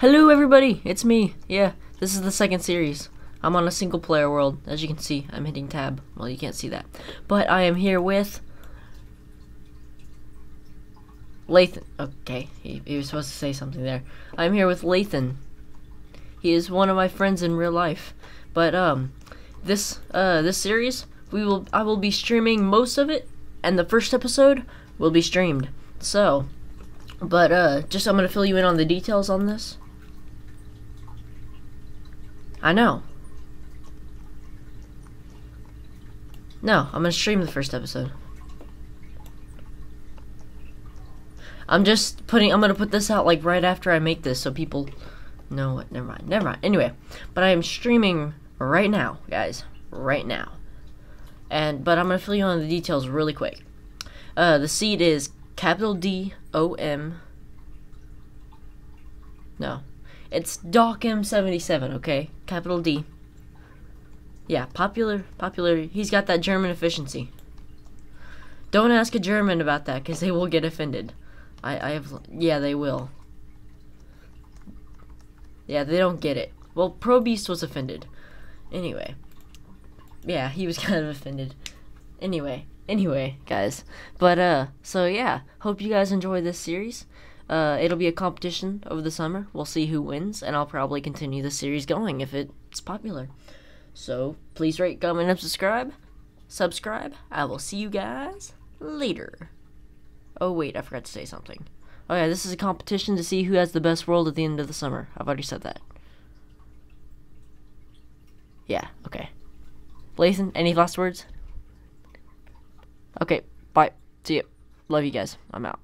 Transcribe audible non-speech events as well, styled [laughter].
Hello, everybody. It's me. Yeah, this is the second series. I'm on a single player world. As you can see, I'm hitting tab. Well, you can't see that. But I am here with. Lathan. Okay, he, he was supposed to say something there. I'm here with Lathan. He is one of my friends in real life. But, um, this, uh, this series, we will, I will be streaming most of it, and the first episode will be streamed. So, but, uh, just I'm gonna fill you in on the details on this. I know. No, I'm gonna stream the first episode. I'm just putting. I'm gonna put this out like right after I make this, so people know what. Never mind. Never mind. Anyway, but I am streaming right now, guys. Right now. And but I'm gonna fill you on the details really quick. Uh, the seed is capital D O M. No, it's Doc M77, okay? Capital D. Yeah, popular, popular. He's got that German efficiency. Don't ask a German about that, because they will get offended. I, I have, yeah, they will. Yeah, they don't get it. Well, Pro Beast was offended. Anyway. Yeah, he was [laughs] kind of offended. Anyway, anyway, guys. But, uh, so yeah, hope you guys enjoy this series. Uh, it'll be a competition over the summer. We'll see who wins, and I'll probably continue the series going if it's popular. So please rate, comment, and subscribe. Subscribe. I will see you guys later. Oh wait, I forgot to say something. Oh yeah, this is a competition to see who has the best world at the end of the summer. I've already said that. Yeah, okay. Lathan, any last words? Okay, bye. See you. Love you guys. I'm out.